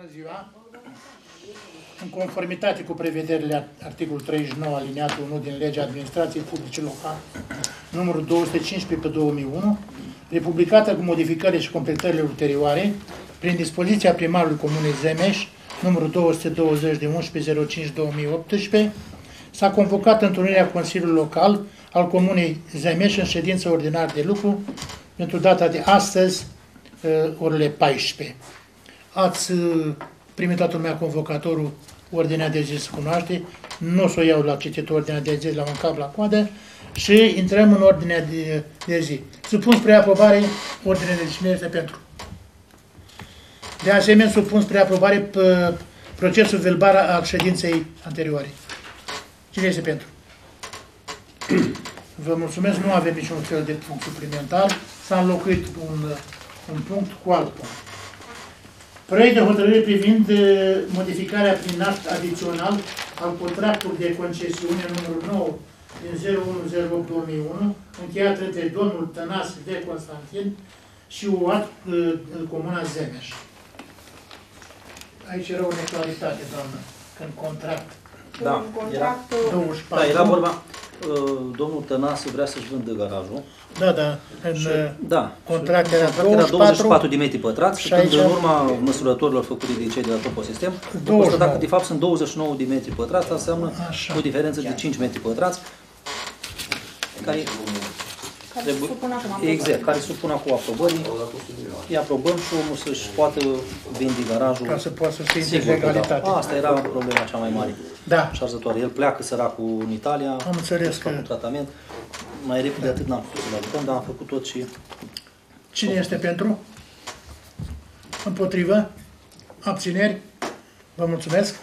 Bună ziua! În conformitate cu prevederile articolul 39 aliniatul 1 din legea administrației publice locale, numărul 215 pe 2001, republicată cu modificările și completările ulterioare, prin dispoziția primarului Comunei Zemeș, numărul 220 de 11.05.2018, s-a convocat întrunirea Consiliului Local al Comunei Zemeș în ședință ordinară de lucru pentru data de astăzi, uh, orele 14. Ați uh, primit toată lumea convocatorul, ordinea de zi se cunoaște, nu o să o iau la citit ordinea de zi la un cap la coadă și intrăm în ordinea de, de zi. Supun spre aprobare ordinea de zi. Cine este pentru? De asemenea, supun spre aprobare procesul verbal al ședinței anterioare. Cine este pentru? Vă mulțumesc, nu avem niciun fel de punct suplimentar. S-a înlocuit un, un punct cu alt punct. Proiect de hotărâre privind uh, modificarea prin act adițional al contractului de concesiune numărul 9 din 0108-2001, încheiat între domnul Tănase de Constantin și UAT uh, Comuna Zemeș. Aici era o neclaritate, doamnă, când contract. Da, era, 24. da, era vorba, uh, domnul Tănase vrea să-și vândă garajul. Da, da, în Și, uh, da, contract și- era contract 24, 24 de metri pătrați și, și când aici- în urma măsurătorilor făcute de cei de la Toposystem, a 29. constatat că de fapt sunt 29 de metri pătrați, asta înseamnă Așa. o diferență de 5 metri pătrați, care Care Trebuie- se supun acum Exact, care supun acum aprobării, îi aprobăm și omul să-și poată vinde garajul. ca să poată să fie Sigur de că da. legalitate. Asta era problema cea mai mare. Da, Șarzătoare. El pleacă săracul în Italia, Am înțeles să facă că- un tratament. Mai repede atât n-am putut să-l ajutăm, dar am făcut tot și Cine este pentru? Împotrivă? Abțineri? Vă mulțumesc.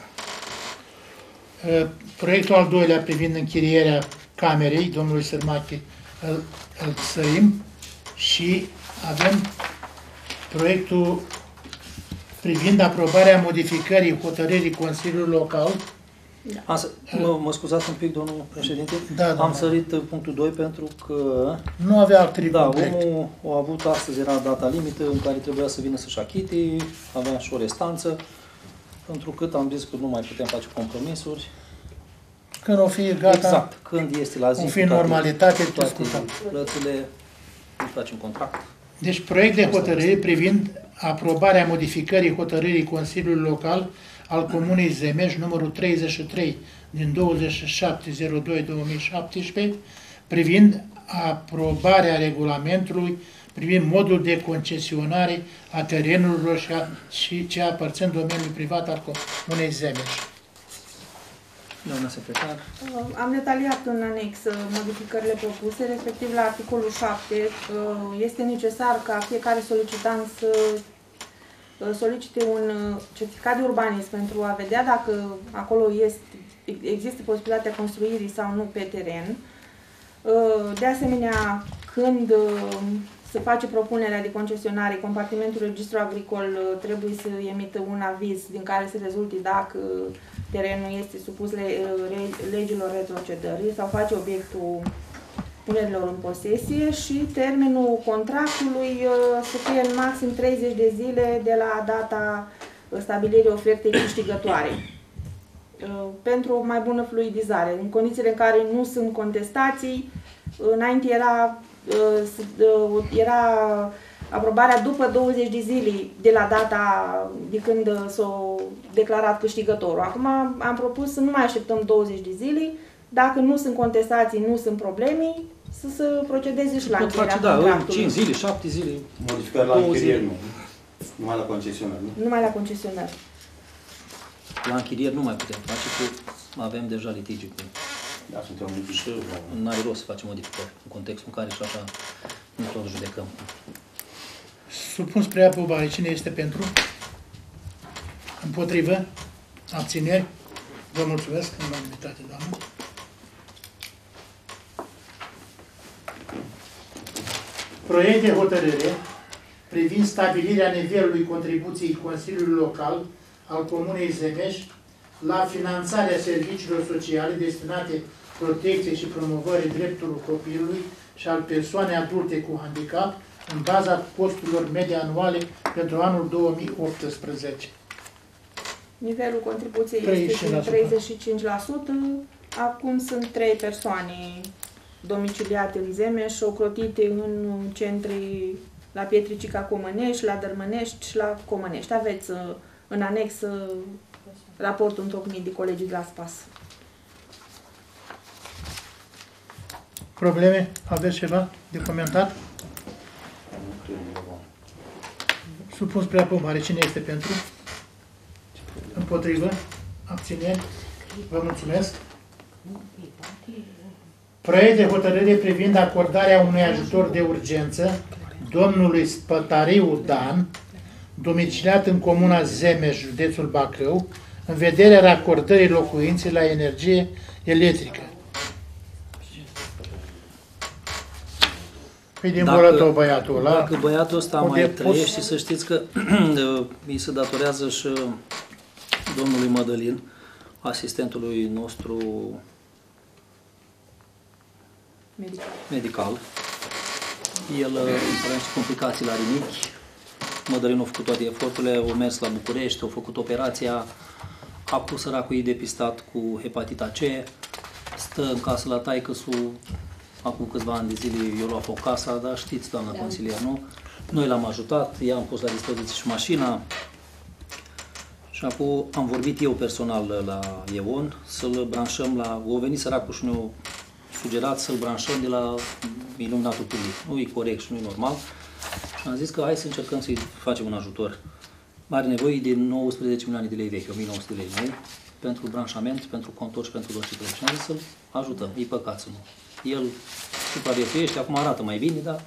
Uh, Proiectul al doilea privind închirierea camerei domnului Sărmache îl, îl sărim și avem proiectul privind aprobarea modificării hotărârii Consiliului Local. Am să, mă, mă scuzați un pic, domnul președinte. Da, Am domnule. sărit uh, punctul 2 pentru că Nu avea activ da, complet. omul a avut astăzi, era data limită în care trebuia să vină să-și achite, avea și o restanță, pentru cât am zis că nu mai putem face compromisuri. Când o fi gata, Exact, când este la zi o fi cu în toate- normalitate, cu toate discutăm. plățile, îi facem contract. Deci proiect de hotărâre privind aprobarea modificării hotărârii Consiliului Local al Comunei Zemeș numărul 33 din 27.02.2017 privind aprobarea regulamentului privind modul de concesionare a terenurilor și, a, și ce aparțin domeniului privat al Comunei Zemeș. Doamna secretar, Uh, Am detaliat în anex uh, modificările propuse, respectiv la articolul 7 uh, este necesar ca fiecare solicitant să uh, solicite un uh, certificat de urbanism pentru a vedea dacă acolo este, există posibilitatea construirii sau nu pe teren. Uh, De asemenea, când uh, se face propunerea de concesionare, compartimentul registru agricol uh, trebuie să emită un aviz din care să rezulte dacă terenul este supus le- re- legilor retrocedării sau face obiectul punerilor în posesie și termenul contractului uh, să fie în maxim 30 de zile de la data uh, stabilirii ofertei câștigătoare uh, pentru o mai bună fluidizare. În condițiile în care nu sunt contestații, înainte era, uh, s- uh, era aprobarea după 20 de zile de la data de când uh, s-a declarat câștigătorul. Acum am propus să nu mai așteptăm 20 de zile, dacă nu sunt contestații, nu sunt probleme, să se procedeze și la pot încheierea face, da, în contractului. 5 zile, 7 zile. Modificări la Două închirieri, zile. nu. Numai la concesionar, nu? Numai la concesionar. La închirieri nu mai putem face, că avem deja litigi cu Da, suntem un și n-are rost să facem modificări în contextul în care și așa nu tot judecăm. Supun spre aprobare. Cine este pentru? Împotrivă? Abțineri? Vă mulțumesc în unanimitate, doamnă. Proiect de hotărâre privind stabilirea nivelului contribuției Consiliului Local al Comunei Zemeș la finanțarea serviciilor sociale destinate protecției și promovării drepturilor copilului și al persoanei adulte cu handicap în baza costurilor medii anuale pentru anul 2018. Nivelul contribuției 35%. este de 35%. Acum sunt trei persoane domiciliate în Zemeș, ocrotite în centri la Pietricica Comănești, la Dărmănești și la Comănești. Aveți uh, în anex uh, raportul întocmit de colegii de la SPAS. Probleme? Aveți ceva de comentat? Supun spre aprobare. Cine este pentru? Împotrivă? Abțineri? Vă mulțumesc. Proiect de hotărâre privind acordarea unui ajutor de urgență domnului Spătariu Dan, domiciliat în comuna Zemeș, județul Bacău, în vederea racordării locuinței la energie electrică. Păi din Dacă- Bolătău băiatul ăla. Dacă băiatul ăsta o mai depus- trăiește, să știți că îi se datorează și domnului Mădălin, asistentului nostru Medical. medical. El uh, are niște complicații la rinichi. Mădălin a făcut toate eforturile, a mers la București, a făcut operația, a pus săracul ei depistat cu hepatita C, stă în casă la taică acum câțiva ani de zile eu luat o casa, dar știți, doamna da. consilier, nu? Noi l-am ajutat, i-am pus la dispoziție și mașina, și acum am vorbit eu personal la Ion să-l branșăm la... O venit săracul și ne-a sugerat să-l branșăm de la iluminatul public. Nu e corect și nu e normal. Și am zis că hai să încercăm să-i facem un ajutor. Are nevoie de 19 milioane de lei vechi, 1900 de lei noi, pentru branșament, pentru contor și pentru dosii. Și am zis să-l ajutăm. E păcat să nu. El supraviețuiește, acum arată mai bine, dar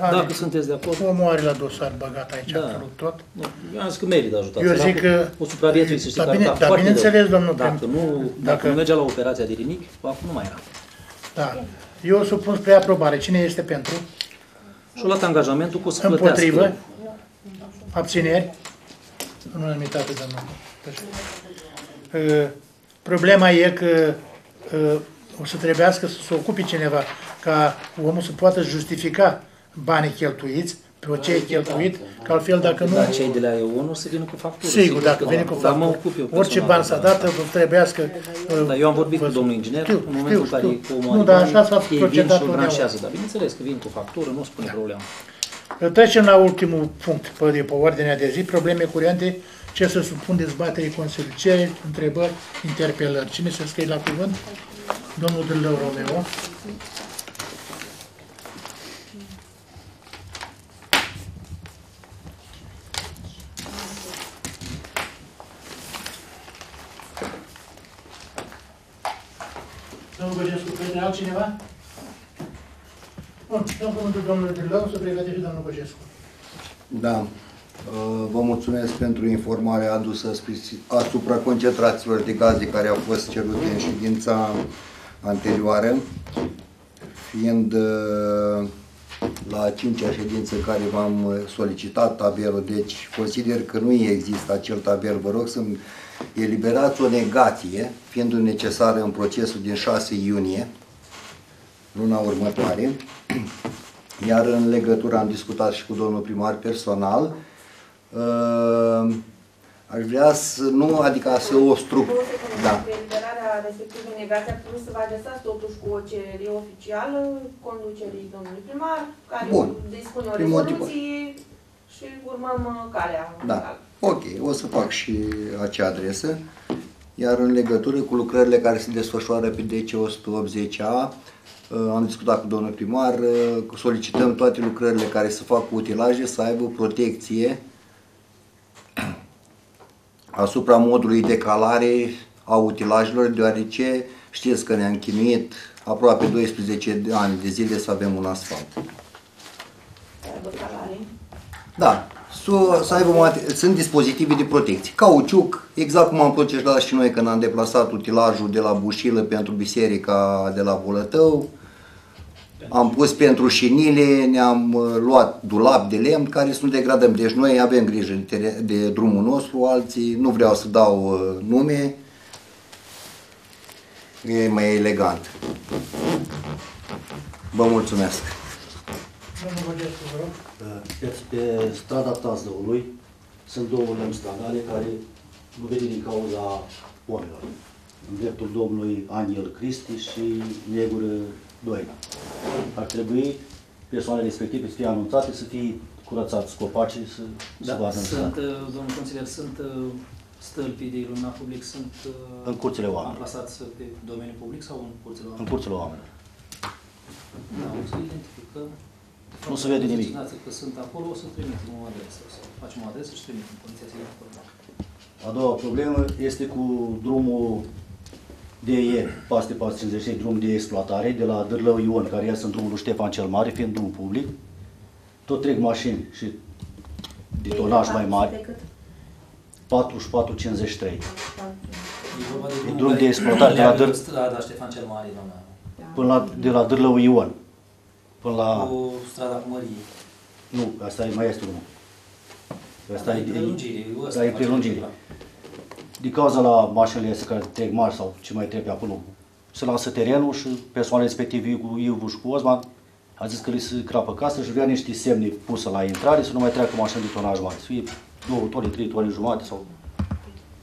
Are, dacă sunteți de acord, Omul are la dosar băgat aici, Da. absolut tot. nu, eu am zis că merită ajutat. Eu zic Săracul că- O supraviețui, să știți, Dar că bine- arăta dar foarte bineînțeles, rău. domnul Dacă prim- nu, dacă, dacă- nu mergea la operația de rinic, acum nu mai era. Da. Eu supun spre aprobare. Cine este pentru? Și-a luat angajamentul că o să Împotrivă? plătească. Abțineri? În unanimitate, domnul. Uh, Problema e că uh, o să trebuiască să se ocupe cineva ca omul să poată justifica banii cheltuiți, pe ce e cheltuit, că altfel dacă nu... Dar cei de la EON o să vină cu factură. Sigur, dacă că vine da. cu Dar mă factură, ocup eu orice personal bani s-a de dat, asta. vă trebuiască... uh, Dar eu am vorbit cu văzut. domnul inginer, Știu, în momentul știu, în care știu. omul Nu, are dar bani, așa s-a ei vin procedat și o totdeauna. branșează. Dar bineînțeles că vin cu factură, nu spune problema. Trecem la ultimul punct pe, de pe ordinea de zi, probleme curente, ce să supun dezbaterii Consiliului. Ce întrebări, interpelări? Cine se scrie la cuvânt? Domnul Dâlău Romeo. Domnul Băgescu, crede altcineva? Bun, dăm cuvântul domnului Dâlău să pregătește domnul Băgescu. Da. Uh, Vă mulțumesc pentru informarea adusă speci- asupra concentrațiilor de gaze care au fost cerute în ședința anterioară, fiind uh, la a cincea ședință care v-am uh, solicitat tabelul, deci consider că nu există acel tabel. Vă rog să-mi eliberați o negație, fiind necesară în procesul din 6 iunie, luna următoare. Iar în legătură am discutat și cu domnul primar personal. Uh, aș vrea să nu, adică să o struc. Da. Pe eliberarea respectivă negație ar trebui să vă adresați totuși cu o cerere oficială conducerii domnului primar, care Bun. dispune o Prin motiv. rezoluție și urmăm uh, calea. Da. legală. Ok, o să fac și acea adresă. Iar în legătură cu lucrările care se desfășoară pe DC 180A, uh, am discutat cu domnul primar, uh, solicităm toate lucrările care se fac cu utilaje să aibă protecție asupra modului de calare a utilajelor, deoarece știți că ne-am chinuit aproape 12 de ani de zile să avem un asfalt. Să aibă calare. Da, să, să aibă mate- sunt dispozitive de protecție. Cauciuc, exact cum am procedat și noi când am deplasat utilajul de la Bușilă pentru biserica de la Volătău. Am pus pentru șinile, ne-am uh, luat dulap de lemn care să nu degradăm. Deci noi avem grijă de, tere- de drumul nostru, alții nu vreau să dau uh, nume. E mai elegant. Vă mulțumesc. Domnul Băgescu, vă rog. Pe, pe strada Tazdăului sunt două lămpi stradale care nu vede din cauza oamenilor. În dreptul domnului Aniel Cristi și Negură Doina. Ar trebui persoanele respective să fie anunțate, să fie curățați copacii, să se Da, vadă în sunt, stradă. uh, domnul consilier, sunt uh, stâlpii de iluminat public, sunt uh, În curțile oamenilor. amplasați pe domeniul public sau în curțile În oamenilor? curțile oamenilor. Da, o să identificăm. Nu se vede nimic. Designați că sunt acolo, o să trimitem o adresă, o să facem o adresă și trimitem poliția să informăm. A doua problemă este cu drumul DE, paste pas 53, drum de exploatare, de la Dârlău Ion, care iasă în drumul lui Ștefan cel Mare, fiind drum public. Tot trec mașini și de tonaj mai mari, 44-53. E vorba de E drumul drum de care exploatare de la leagă Dâr- strada Ștefan cel Mare, doamna. Până la, de la Dârlău Ion. Până la... Cu strada cu Mărie. Nu, asta e, mai este unul. Asta e, prelungire. e, ăsta da, e face prelungire. Ceva. Din cauza la mașinile astea care trec mari sau ce mai trec pe acolo, se lasă terenul și persoanele respective cu Ivu și cu Osman a zis că li se crapă casă și vrea niște semne puse la intrare să nu mai treacă mașini de tonaj mare. Să fie două tone, trei tone jumate sau...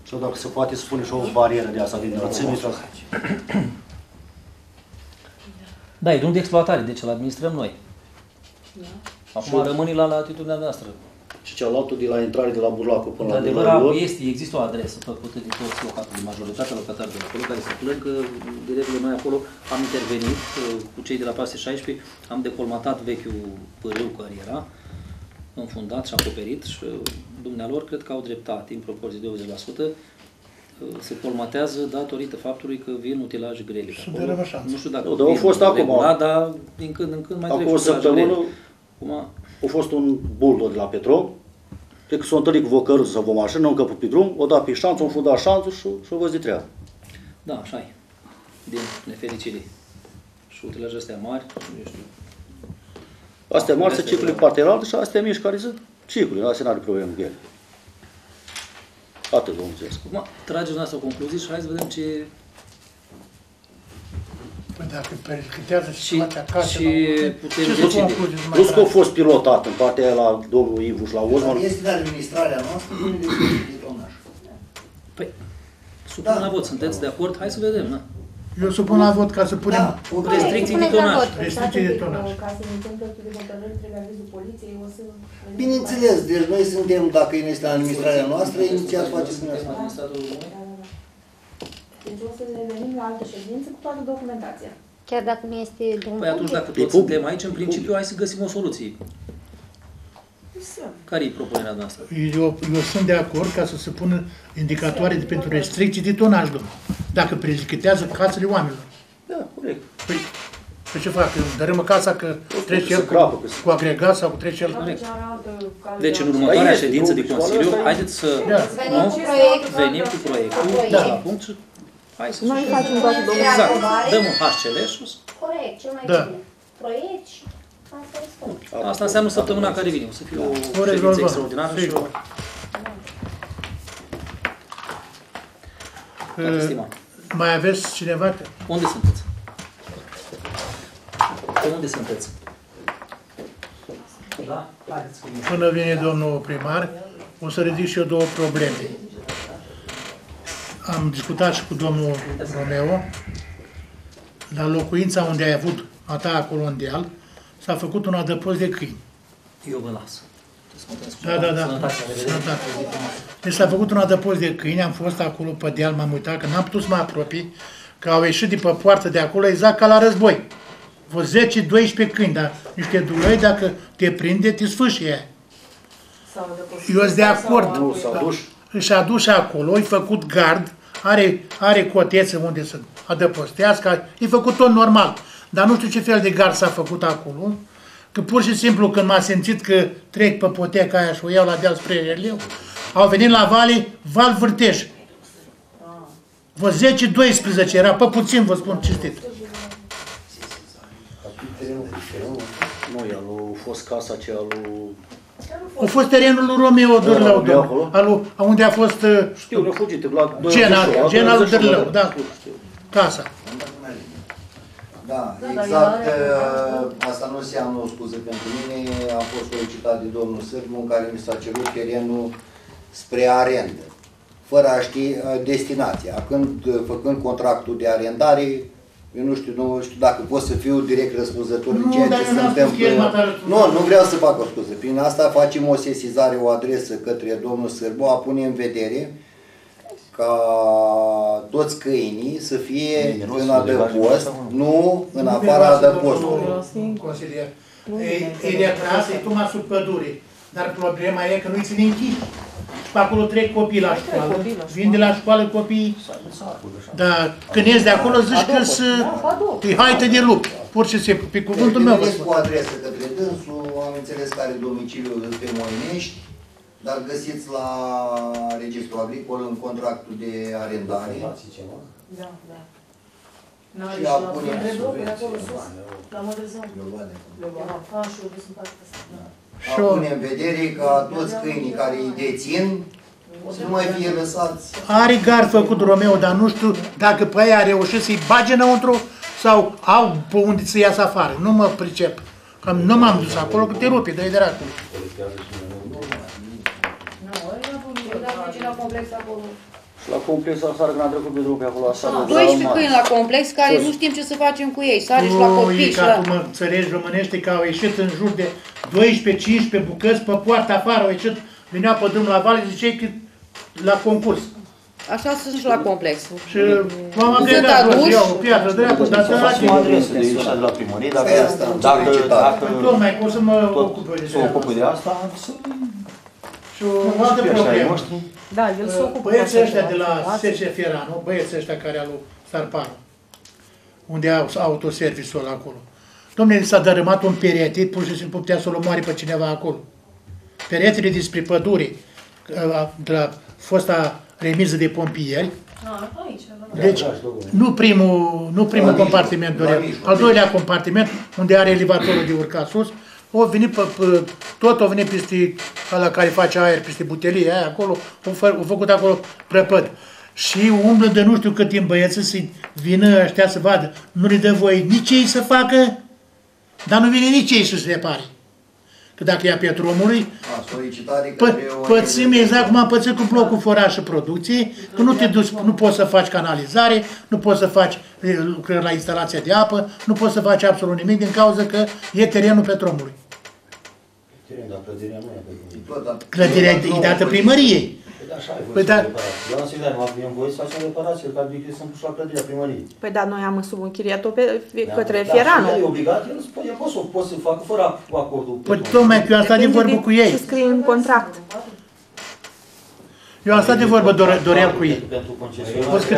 Sau dacă se poate să pune și o barieră de asta din înălțime. sau- Da, e drum de exploatare, deci îl administrăm noi. Acum rămâne la latitudinea noastră. Și cealaltă de la intrare de la Burlacu până la Într-adevăr, Burlacu. este, există o adresă făcută de toți locatorii, majoritatea locatarilor de acolo, care se plâng că de regulă noi acolo am intervenit uh, cu cei de la pase 16, am decolmatat vechiul pârâu care era înfundat și acoperit și uh, dumnealor cred că au dreptate în proporție de 80%, uh, se colmatează datorită faptului că vin utilaje grele. Și acolo. de rămășanță. Nu știu dacă Nu, dar au vin fost acum. regulat, dar din când în când mai Acum trec o și utilaje săptămână grele. Acum, a fost un bulldog de la Petro, cred că s-a întâlnit cu vocărul sau o mașină, încă pe drum, o dat pe șanț, o fundat șanțul și și-a văzut de treabă. Da, așa e. Din nefericire. Și utilajele astea mari, eu știu. Astea mari se Astea circule de pe la- partea altă și astea mici care sunt circule, astea n-are problemă cu ele. Atât vă mulțumesc. Acum, trageți noastră concluzii și hai să vedem ce... Păi dacă periclitează Și- situația acasă, și la urmă, putem ce să decide. concluzii să mai Plus că a tragi? fost pilotat în partea aia la domnul Ivu și la Ozman. Este de administrarea noastră, vine de de tonaj. Păi, supun Da. la vot. Sunteți de acord? Hai să vedem, na. Eu supun la vot ca să punem... Da, ok. Restricții de Puneți la tonaj. vot. Restricții de tonaj. Ca să emitem proiectul de hotărâri, trebuie avizul poliției, o să... Bineînțeles, deci noi suntem, dacă el este în administrarea noastră, inițial faceți Suntem dumneavoastră. administratorul Da, noi? da, da. Deci o să revenim la altă ședință cu toată documentația. Chiar dacă nu este drum Păi atunci, public? dacă E toți public. suntem aici, în principiu, hai să găsim o soluție. Care e propunerea noastră? Eu, eu sunt de acord ca să se pună indicatoare de, pentru restricții de tonaj, domnule. Dacă periclitează casele oamenilor. Da, corect. Păi, pe ce fac? Eu dărâmă casa că trece se el crapă, cu, că se- cu agregat sau cu trece el... Deci, în următoarea este, ședință de nu, Consiliu, școala asta e- haideți să... Da. Venim Nu? cu proiect. Venim cu proiectul Da. la punct și hai să Noi și- facem toată Puneți documentația. Exact. aprobare. Dăm un HCL și o să- Corect, cel mai Da. bine. Proiect și asta e scop. Asta înseamnă săptămâna care vine. O să fie o O ședință rezolvăm. extraordinară și Sigur. o... Toată Uh, stima. Mai aveți cineva? Unde sunteți? Pe unde sunteți? Da? Haideți cu mine. Până vine domnul primar, o să ridic și eu două probleme. Am discutat și cu domnul Romeo. La locuința unde ai avut a ta acolo în deal, s-a făcut un adăpost de câini. Eu vă las. Da, da, da. Sănătate, la revedere. Sănătate. Deci s-a făcut un adăpost de câini, am fost acolo pe deal, m-am uitat, că n-am putut să mă apropii, că au ieșit de pe poartă de acolo exact ca la război. Vă 10-12 câini, dar niște dulăi, dacă te prinde, te sfâșie. Eu sunt de acord. Nu, s-a dus. Și a dus și acolo, e făcut gard, are, are cotețe unde să adăpostească, e făcut tot normal. Dar nu știu ce fel de gard s-a făcut acolo, că pur și simplu când m-a simțit că trec pe poteca aia și o iau la deal spre relief, au venit la vale, val vârtej. Vă 10-12, era pe puțin, vă spun cinstit. Nu, el a fost casa aceea lui... A fost terenul lui Romeo Dârlău, Romeo domnule, acolo? al lui- unde a fost uh, Știu, ne-a fugit, la... doi Gena, anișori, Gena la lui 20 Dârlău, da. Știu, știu. casa. Da, Da, dar exact. eu- uh, Asta nu înseamnă o scuză pentru mine. Am fost solicitat de domnul Sârmu, în care mi s-a cerut terenul spre arendă, fără a ști uh, destinația. Când, uh, făcând contractul de arendare, eu nu știu, nu știu dacă pot să fiu direct răspunzător în Nu, ceea dar ce eu se n-am spus că el m-a întâmplă. arătat. Nu, nu vreau să fac o scuză. Prin asta facem o sesizare, o adresă către domnul Sârbu, a pune în vedere ca toți câinii să fie Miros, în legal, adăpost, sau nu în Nu afara vreau să adăpostului. domnul Consilier. E, e retras, e tocmai sub pădure. Dar problema e că nu-i ține închiși. Și pe acolo trec copii la școală. Vin de la școală copii. Dar când ies de acolo zici că e haită de lup. Pur și simplu, pe cuvântul meu vă Trimis cu spun. adresă către dânsul, am înțeles că are domiciliul pe Moinești, dar găsiți la Registrul Agricol în contractul de arendare. Da, da. Și a pune La Mădrăzău. A, și eu sunt partea asta. a pune în vedere ca toți câinii care îi dețin să nu mai fie lăsați. Are gar făcut Romeo, dar nu știu dacă pe aia a reușit să-i bage înăuntru sau au pe unde să iasă afară. Nu mă pricep. Că nu m-am dus acolo, că te rupe, dă-i dracu. Nu, ăia bun, eu dacă merge la complex acolo. Și la complex afară când am trecut pe drum pe acolo, afară. 12 câini la complex care nu știm ce să facem cu ei. Sare și la Nu, copii e și ca la... cum înțelegi românește că au ieșit în jur de 12-15 bucăți pe poarta afară, au ieșit, veneau pe drum la vale, ziceai că la concurs. Așa sunt și la complex. Și m-am Sunt agregat, bă, aduși. iau o piatră dreaptă, dar să Facem adresă de ieșit de la primărie, dacă, Asta e asta, dacă, solicitare. dacă Tocmai că o să mă tot ocup de se ocupă de asta, să Și o altă fie așa ai problemă. noștri. Da, el se ocupă. Băieții ăștia de la Asta. Serge Fieranu, băieții ăștia care au Starparu, unde au autoservisul ăla acolo. Domnule, s-a dărâmat un perete, pur și simplu putea să-l omoare pe cineva acolo. Peretele despre pădure, ă, de la fosta remiză de pompieri, A, aici, la deci, nu primul, nu primul La mijloc, compartiment, la Dorel, mijloc. al doilea compartiment, unde are elevatorul de urcat sus, o venit pe, pe, tot o venit peste ăla care face aer, peste butelie aia acolo, o, fă, o făcut acolo prăpăd. Și umblă de nu știu cât timp băieții să vină ăștia să vadă. Nu le dă voie nici ei să facă, dar nu vine nici ei să se repare. Că dacă ia pietrul omului, A, solicitare Pă, către o... pățim exact cum am pățit cu blocul foraș și producție, că nu te duci, nu poți să faci canalizare, nu poți să faci e, lucrări la instalația de apă, nu poți să faci absolut nimic din cauza că e terenul petromului. Dar clădirea nu e pe cum. Tot, dar- Clădirea e nouă dată poziție. primăriei. Păi da, așa ai voie Păi să da. reparați. Eu am secretar, nu avem voie să facem reparații, că adică sunt puși la clădirea primăriei. Păi da, noi am subînchiriat-o pe, Da. către Da, Fieranu. și el e obligat, el spune, eu pot să, pot să fac fără acordul. Păi tocmai că eu am stat de Depinde vorbă cu ei. Ce scrie în contract. Eu am stat de vorbă Dore- Dorel cu ei. Pentru concesionar. Poți că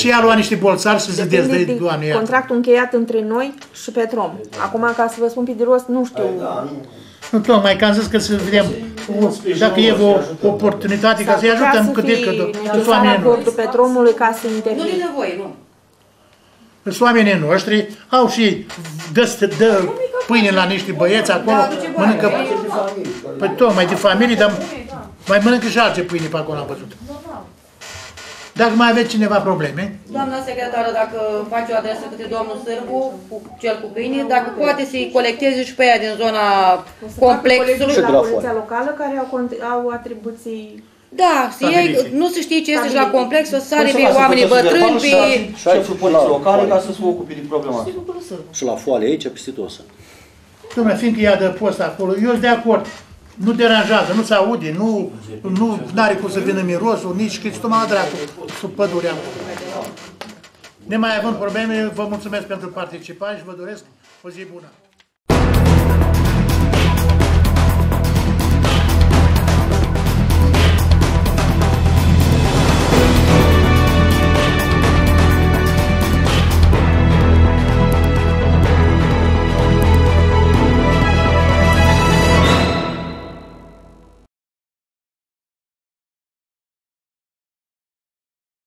și a luat niște bolțari să se Depinde dezdăi, de doamne, iată. contractul încheiat între noi și Petrom. Acum, ca să vă spun pe de rost, nu știu. Da, nu. Nu, tocmai că am zis că să vedem o, dacă e o oportunitate ca să-i S-ar putea ajutăm să cât de fie cât. Că necesar sunt oamenii acordul Petromului ca să Nu le intervină. dă voie, nu. Sunt oamenii noștri, au și dă, dă pâine la niște băieți acolo, Da, aduce bani. mănâncă, Ce de familie, care- păi tocmai de familie, dar mai mănâncă și alte pâine pe acolo, am văzut. Dacă mai aveți cineva probleme, Doamna secretară, dacă face o adresă către domnul Sârbu, cu cel cu câinii, dacă poate să-i colecteze și pe aia din zona complexului. la Și de la poliția locală care au, cont- au atribuții Da, să ei, Stabilite. nu se știe ce este și la complex, o să sare Păi să pe lasă oamenii procesul bătrâni, verbal pe... și- Și șeful poliției locale ca să se ocupe de problema asta. Și la foale aici, peste tot să. domnule, fiindcă ea dă post acolo, eu sunt de acord. Nu deranjează, nu se aude, nu, nu are cum să vină mirosul, nici că stoma dracu sub pădurea. Nemai având probleme, vă mulțumesc pentru participare și vă doresc o zi bună.